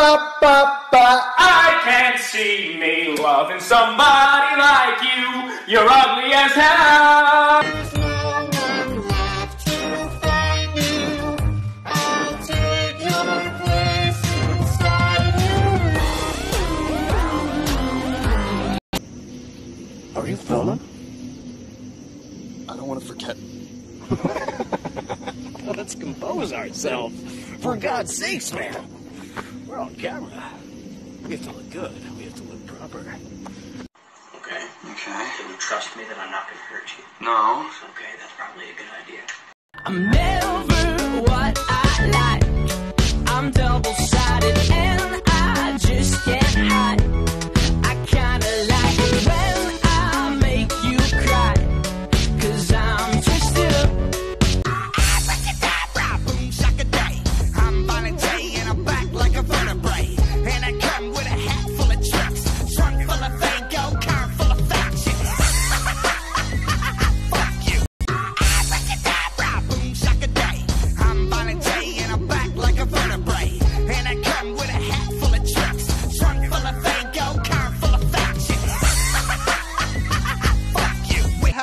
ba ba ba. I can't see me loving somebody like you. You're ugly as hell. There's no one left to find you. I'll take your place inside you. Are you filming? I don't want to forget. Let's compose ourselves. For God's sakes, man. We're on camera. We have to look good. We have to look proper. Okay. Okay. Can you trust me that I'm not going to hurt you? No. Okay, that's probably a good idea.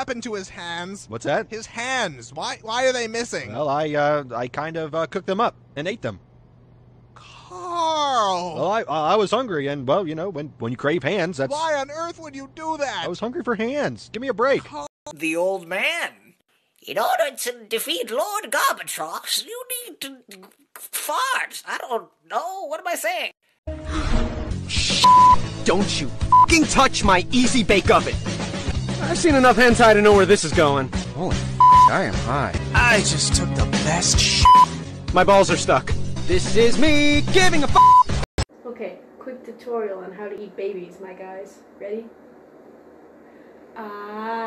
Happened to his hands? What's that? His hands. Why? Why are they missing? Well, I uh, I kind of uh, cooked them up and ate them. Carl. Well, I I was hungry, and well, you know, when when you crave hands, that's. Why on earth would you do that? I was hungry for hands. Give me a break. The old man. In order to defeat Lord Gorbatrox, you need to fart. I don't know. What am I saying? Shh! Don't you fucking touch my easy bake oven! I've seen enough hentai to know where this is going. Holy I am high. I just took the best shit. My balls are stuck. This is me giving a f- Okay, quick tutorial on how to eat babies, my guys. Ready? Ah.